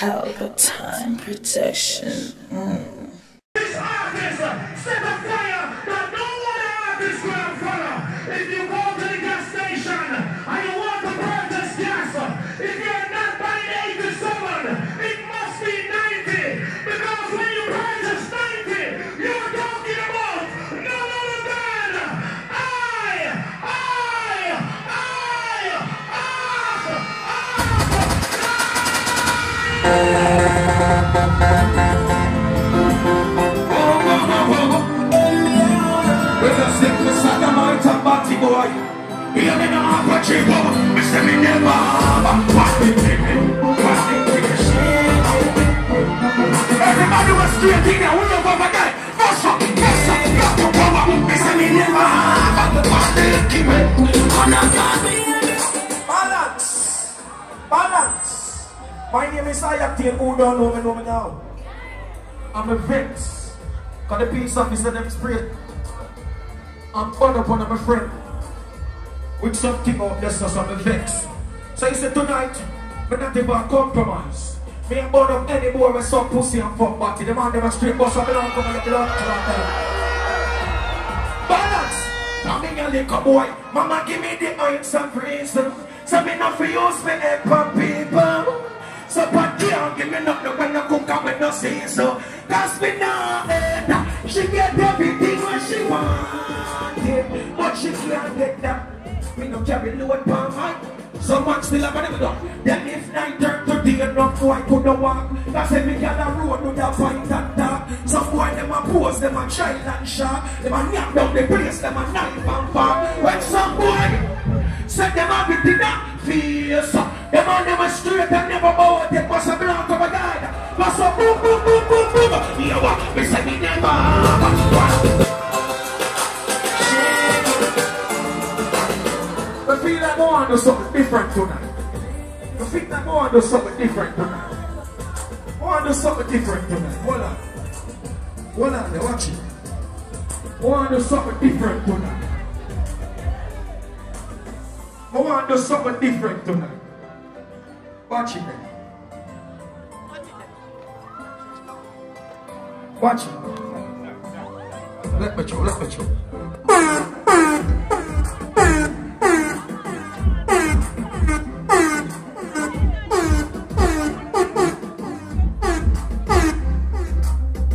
Pelpa time protection. Mm. Boy. Hear me now, have a cheap Me say me never have a ticket. Everybody was in there. We love over there. Bust up, bust up, got to power. Me say me never have a. And I Balance! Balance! My name is I-Octane, who don't me, know me now. I'm a vex. Cause the peace officer them spray. I'm fun up on my friend. With something out there, so I'm vex. So he said tonight, me not even compromise. Me ain't burn up any more with some pussy and fuck body. The man a straight bus up and I'm coming like blood clot time. Eh? Balance! I'm in a little boy. Mama give me the iron and reason. So me not for use me for people. So but can't give me nothing when I cook when I see so. Cause me not head. Eh, she get everything when she want it. But she can't get that. Me no carry load for my Someone still have a done. Then if night turn to day enough, boy could not walk. That's if me get a road with a point and dark. Some boy them a pose, them a child and sharp. Them a knock down the place, them a knife and fork. When some boy said them have it in that face. Them a never straight and never bow. They pass a blank of a guide. Pass a boom, boom, boom. Want to do something different tonight. I want to do something different tonight. Hold on. Hold on, watch it. I want to do something different tonight. I want to do something different tonight. Watch it then. Watch it. Let me show, let me show.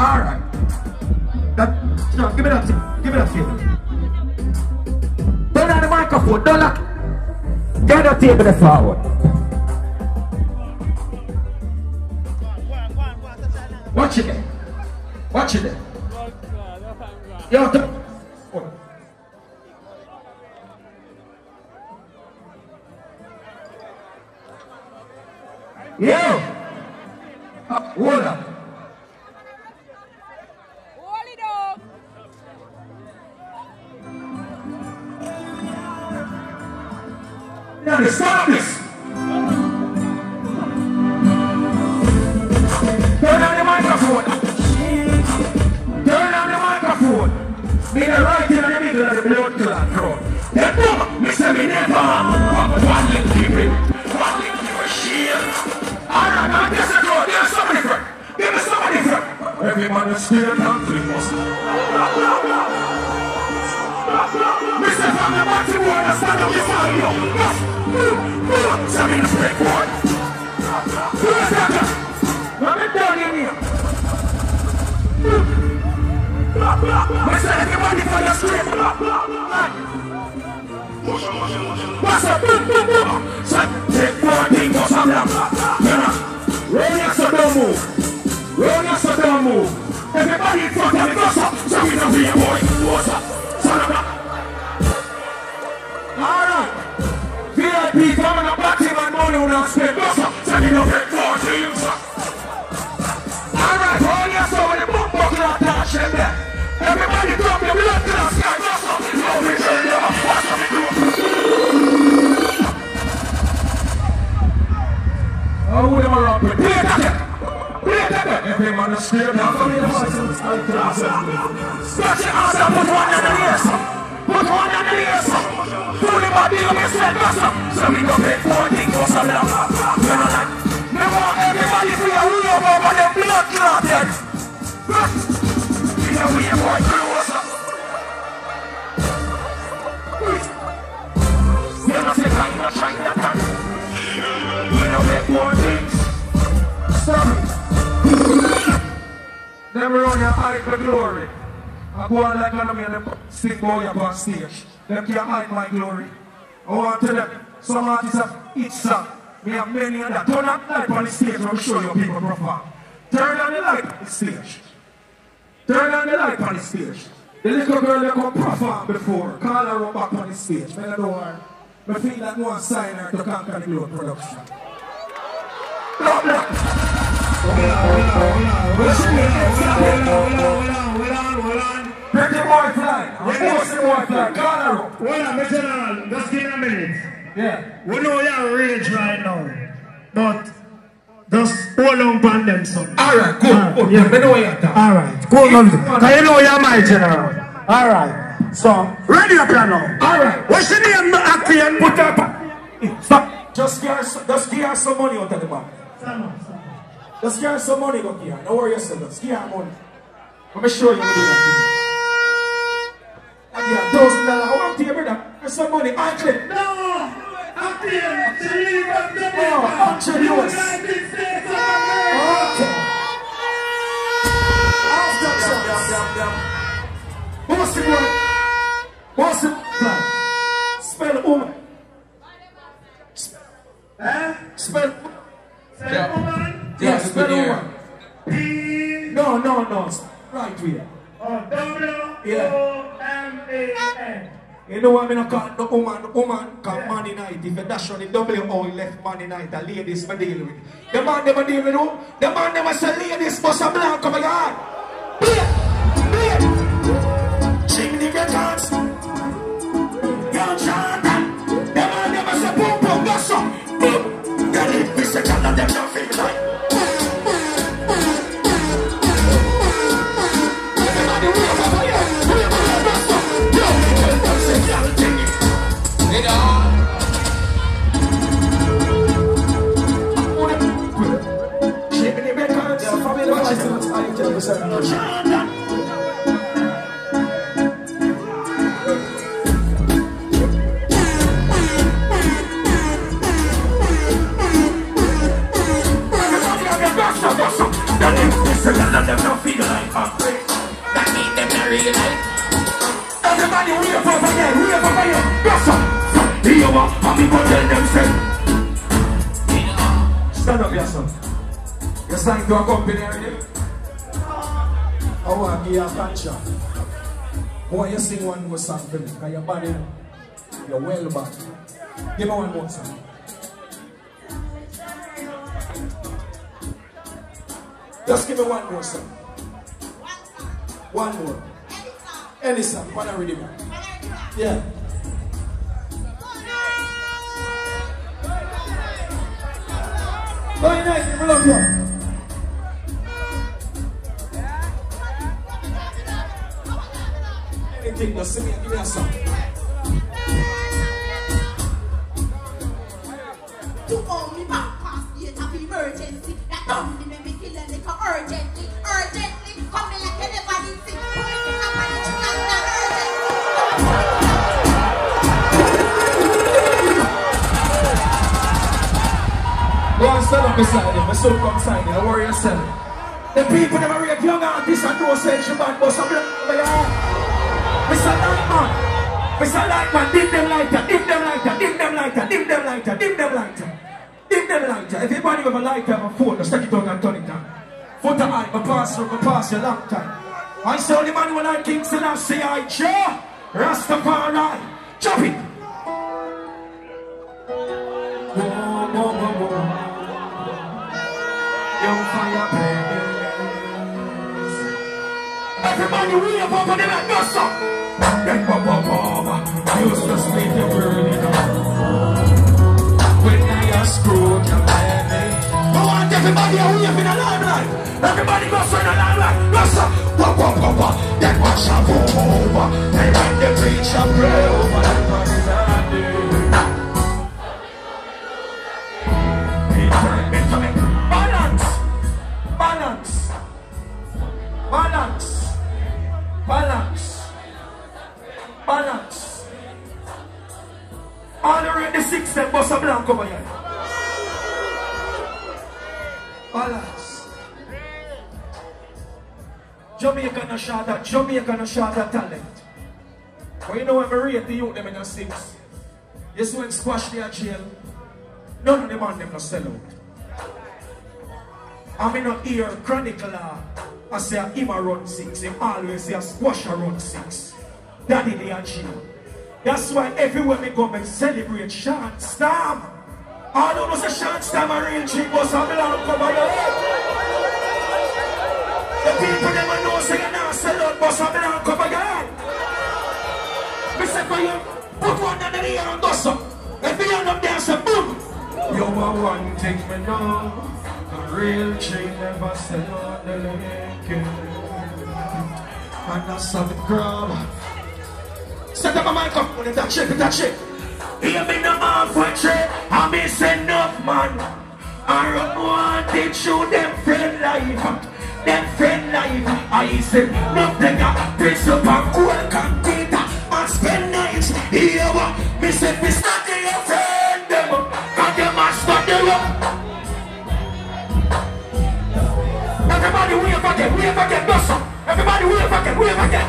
All right. That, no, give me that. Give me that. Turn on the microphone. Don't lock. Get the table forward. Watch it there. Watch it there. Yo! Uh, hold up. On the microphone. Me the right in the middle of the blood clot road. Then boom, me say me never. One link keep it. One link keep it. Shield. Alright, now guess the road. Give me somebody different. Give me somebody different. Every man is scared and famous. Mr. From the bottom word, I stand up you. Tell me the break one. Don't move. Everybody in front of me, what's up? So we don't be a boy. What's up? Son of a... Alright. VIP coming up back to my money when I'm spent. What's up? Send me no big four teams. Alright, me man now for me your put one on the ears. Put one on the ears. Do the body of yourself, that. up. So don't make one thing. You know that? Want everybody to be a real blood clotted. You know, say, I'm not trying to. You know, make. Them run your hide the glory. I go on like me and them sing boy up on stage. Them can't hide my glory. I want to them, some artists have each song. We have many of that. Turn the light on the stage, I'll show you people perform. Turn on the light on the stage. Turn on the light on the stage. The little girl that come perform before, call her up back on the stage. I don't know I feel like one sign her to conquer the globe production. Stop that. Pretty. Pussy boy fly. Call her up. Hold on, Mr. General, just give me a minute. Yeah. We know you're rage right now, but just hold on them, son. Alright, good. good. yeah. Me know you're. Alright, go on. You know you're my general. Alright, so, ready up here now. Alright. What's your name, acting? Put up. Stop. Just give some- just give her some money out of the bag. Just give her some money, go here. Don't worry yourself. Just give her money. Let me show you what you do that. I give her thousand dollars. Oh, I want to you, brother. There's some money. Auntie. No! Acting! To leave us the Oh, Auntie Lewis. No, no, no. Right here. or W, Yeah. O, M, A, N. You know what I mean? Call the woman, the woman called Money Night. If you dash on the W, oh, he left Money Night. The ladies me deal with. The man never deal with who? The man never say ladies, but some blank come again. Beer, beer. Chimney records. Young Stand up, yes, sir. You signed to a company already? I want to give you a contract. I want you to sing one more song for me, because you're bad. You're well bad. Give me one more song. Just give me one more song. One more. Any song, one already man. Yeah. Very nice, it, give me a song. You owe me back past of emergency. That don't stand up beside him. My son come beside him. Don't worry yourself. The people never rate young artists and no sense bad, but some over here. Mr. Lightman. Mr. Lightman, dim them lighter, dim them lighter, dim them lighter, dim them lighter, dim them lighter. Dim them lighter. If anybody have a lighter have a phone, just take it out and turn it on. Foot of eye, my through, my pass you long time. I saw the man when I King Selassie, I Jah, Rastafari. Chop it. Everybody we up up on them like us up. Then pop up up. Used to split the world in half. When I screwed your baby. I want everybody to wave in a limelight. Everybody go in a limelight. Yes, sir. Pop up up up. Then watch go over. And when the preacher pray over Shot at Jamaica no shot at talent. But you know when we rate the youth them in the six. You see when squash they are jail. None of them on them no sell out. I mean not hear chronicler. Uh, I say him a run six. Him always say a squash a run six. Daddy they are jail. That's why everywhere we go, we celebrate Shawn Storm. All of us say Shawn Storm a real chick, but some come by your head. The people never know say you not sell out, but some belong come head. Me say for you, put one under the ear and go so. If you end up there, say boom. You are one thing me know. A real chick never sell out the lake. And that's how it grab. Set up a mic up, when it that shit, that shit. Hear me no halfway trip, I miss enough man. I run wanted show them friend life, them friend life. I said nothing a piece up and cool concrete and spend nights. Here me say, me study your friend them, and them a study up. Everybody wave again, wave again, boss up. Everybody wave again, wave again.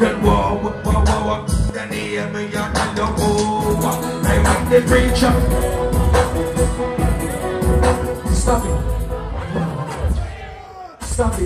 Then whoa, whoa, whoa, whoa. Then hear me and tell you, oh, I am the preacher. Stop it. Stop it.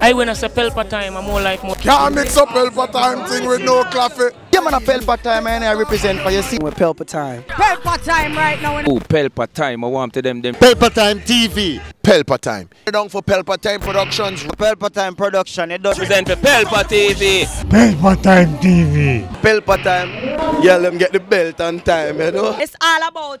I when I say Pelpa time, I'm more like more. Can't mix up Pelpa time thing with no coffee. Yeah, man, a Pelpa time, man, I represent for you see. With Pelpa time. Pelpa time right now. Oh, Pelpa time. I want to them them. Pelpa time TV. Pelpa time. Down for Pelpa time productions. Pelpa time production, it does. Represent for Pelpa TV. Pelpa time TV. Pelpa time. Yeah, let them get the belt on time, you know. It's all about